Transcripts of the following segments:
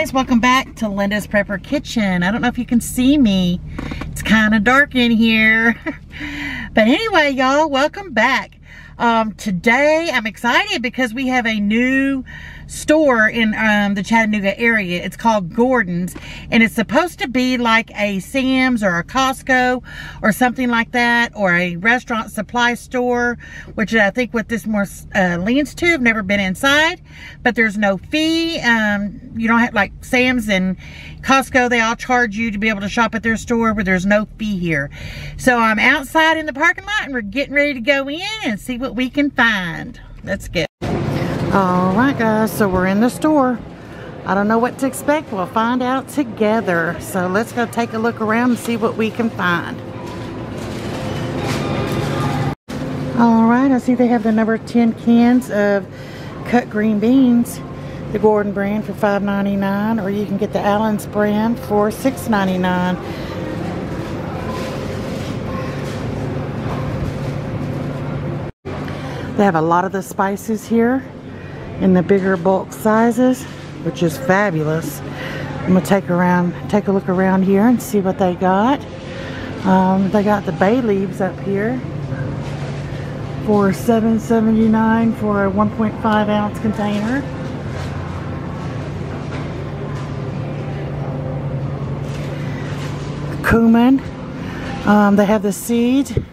guys, welcome back to Linda's Prepper Kitchen. I don't know if you can see me. It's kind of dark in here. but anyway, y'all, welcome back. Um, today, I'm excited because we have a new store in um, the Chattanooga area. It's called Gordon's, and it's supposed to be like a Sam's or a Costco or something like that, or a restaurant supply store, which I think what this more uh, leans to. I've never been inside, but there's no fee. Um, you don't have, like Sam's and Costco, they all charge you to be able to shop at their store, but there's no fee here. So I'm outside in the parking lot, and we're getting ready to go in and see what we can find. Let's get. All right, guys, so we're in the store. I don't know what to expect. We'll find out together. So let's go take a look around and see what we can find. All right, I see they have the number 10 cans of cut green beans, the Gordon brand for $5.99, or you can get the Allen's brand for $6.99. They have a lot of the spices here in the bigger bulk sizes, which is fabulous. I'm gonna take around, take a look around here and see what they got. Um, they got the bay leaves up here for $7.79 for a 1.5 ounce container. Cumin. Um, they have the seed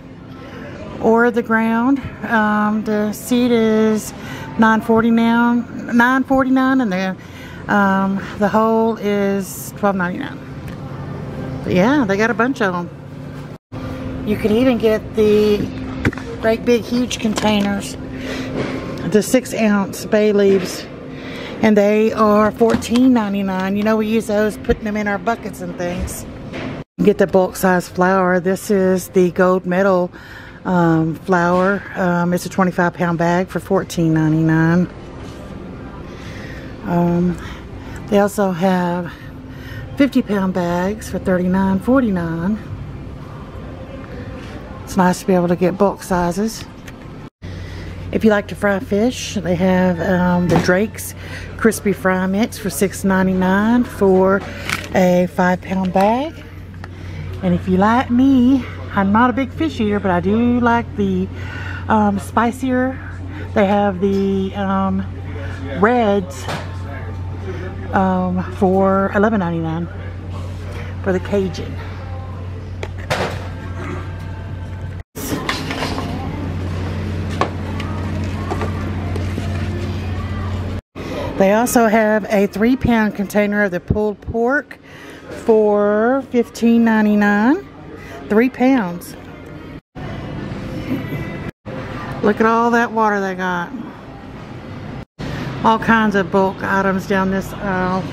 or the ground. Um, the seed is 949 949 and the um, the whole is 12.99 yeah they got a bunch of them you can even get the great big huge containers the six ounce bay leaves and they are $14.99 you know we use those putting them in our buckets and things. Get the bulk size flour. This is the gold medal um, flour. Um, it's a 25 pound bag for $14.99. Um, they also have 50 pound bags for $39.49. It's nice to be able to get bulk sizes. If you like to fry fish, they have um, the Drake's Crispy Fry Mix for $6.99 for a 5 pound bag. And if you like me, I'm not a big fish eater, but I do like the um, spicier. They have the um, reds um, for $11.99 for the Cajun. They also have a three pound container of the pulled pork for $15.99 three pounds. Look at all that water they got. All kinds of bulk items down this aisle.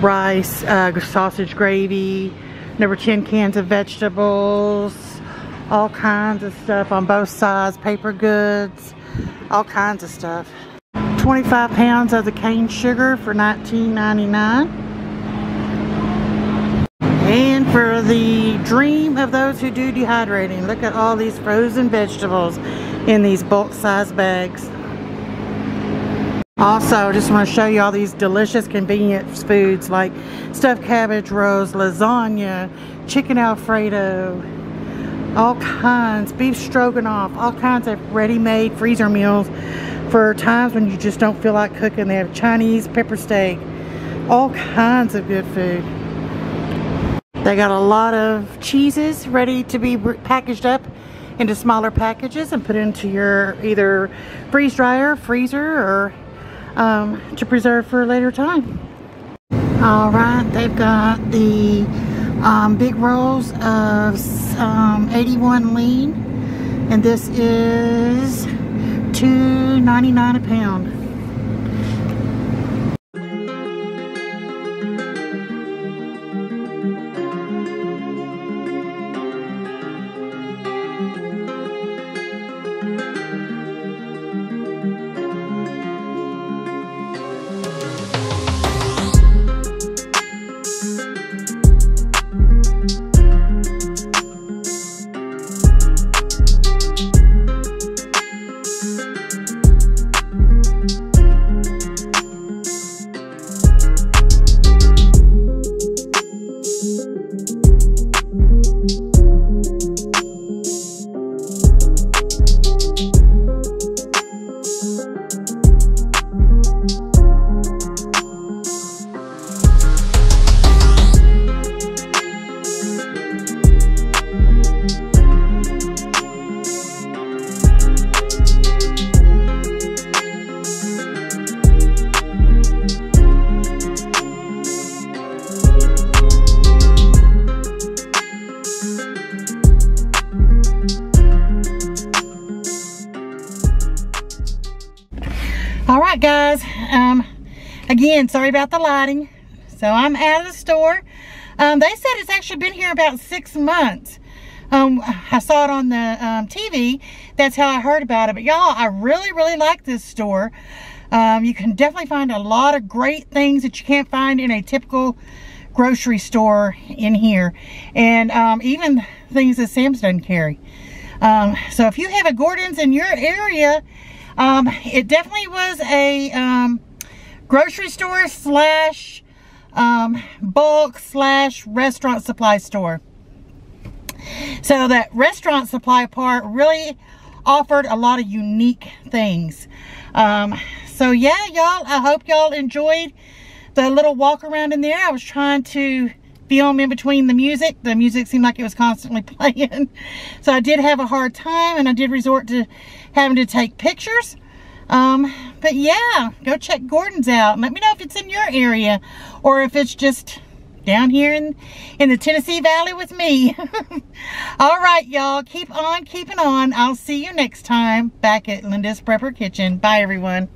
Rice, uh, sausage gravy, number 10 cans of vegetables, all kinds of stuff on both sides, paper goods, all kinds of stuff. 25 pounds of the cane sugar for $19.99. For the dream of those who do dehydrating, look at all these frozen vegetables in these bulk size bags. Also, I just want to show you all these delicious convenience foods like stuffed cabbage rolls, lasagna, chicken alfredo, all kinds, beef stroganoff, all kinds of ready-made freezer meals for times when you just don't feel like cooking. They have Chinese pepper steak, all kinds of good food. They got a lot of cheeses ready to be packaged up into smaller packages and put into your either freeze dryer, freezer, or um, to preserve for a later time. All right, they've got the um, big rolls of um, 81 lean, and this is $2.99 a pound. Right, guys. Um, again, sorry about the lighting. So I'm out of the store. Um, they said it's actually been here about six months. Um, I saw it on the um, TV. That's how I heard about it. But y'all, I really, really like this store. Um, you can definitely find a lot of great things that you can't find in a typical grocery store in here. And um, even things that Sam's doesn't carry. Um, so if you have a Gordon's in your area, um, it definitely was a um, grocery store slash um, bulk slash restaurant supply store. So that restaurant supply part really offered a lot of unique things. Um, so yeah, y'all, I hope y'all enjoyed the little walk around in there. I was trying to film in between the music. The music seemed like it was constantly playing. So I did have a hard time and I did resort to having to take pictures. Um, but yeah, go check Gordon's out. Let me know if it's in your area or if it's just down here in, in the Tennessee Valley with me. All right, y'all. Keep on keeping on. I'll see you next time back at Linda's Prepper Kitchen. Bye, everyone.